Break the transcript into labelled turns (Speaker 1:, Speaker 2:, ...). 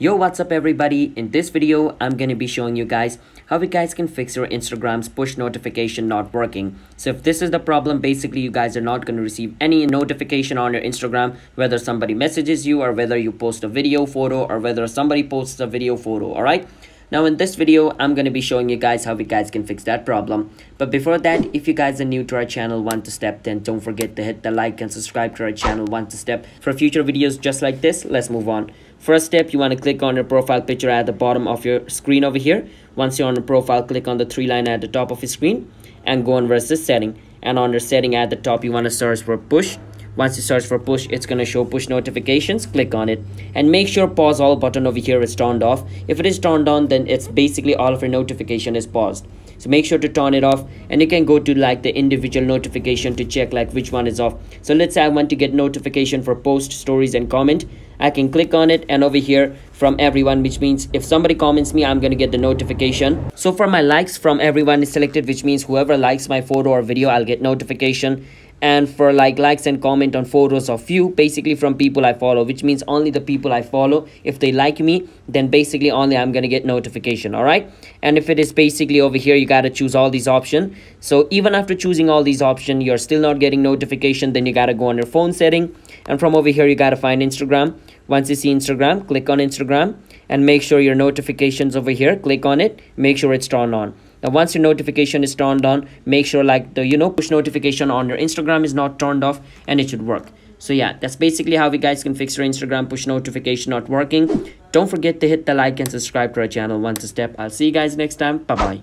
Speaker 1: Yo, what's up everybody? In this video, I'm going to be showing you guys how you guys can fix your Instagram's push notification not working. So if this is the problem, basically you guys are not going to receive any notification on your Instagram, whether somebody messages you or whether you post a video photo or whether somebody posts a video photo, alright? Now in this video, I'm going to be showing you guys how you guys can fix that problem. But before that, if you guys are new to our channel, One2Step, then don't forget to hit the like and subscribe to our channel, One2Step. For future videos just like this, let's move on. First step, you want to click on your profile picture at the bottom of your screen over here. Once you're on the profile, click on the three line at the top of your screen and go on versus setting. And on under setting at the top, you want to search for push. Once you search for push, it's going to show push notifications. Click on it and make sure pause all button over here is turned off. If it is turned on, then it's basically all of your notification is paused so make sure to turn it off and you can go to like the individual notification to check like which one is off so let's say i want to get notification for post stories and comment i can click on it and over here from everyone which means if somebody comments me i'm to get the notification. So for my likes from everyone is selected which means whoever likes my photo or video i'll get notification. And for like likes and comment on photos of you basically from people i follow which means only the people i follow. If they like me then basically only i'm gonna get notification all right? And if it is basically over here you gotta choose all these options so even after choosing all these options you're still not getting notification then you gotta go on your phone setting. And from over here you gotta find instagram once you see instagram click on instagram and make sure your notifications over here. Click on it make sure it's turned on. Now once your notification is turned on make sure like the you know push notification on your instagram is not turned off and it should work. So yeah that's basically how you guys can fix your instagram push notification not working. Don't forget to hit the like and subscribe to our channel. One2Step i'll see you guys next time. Bye bye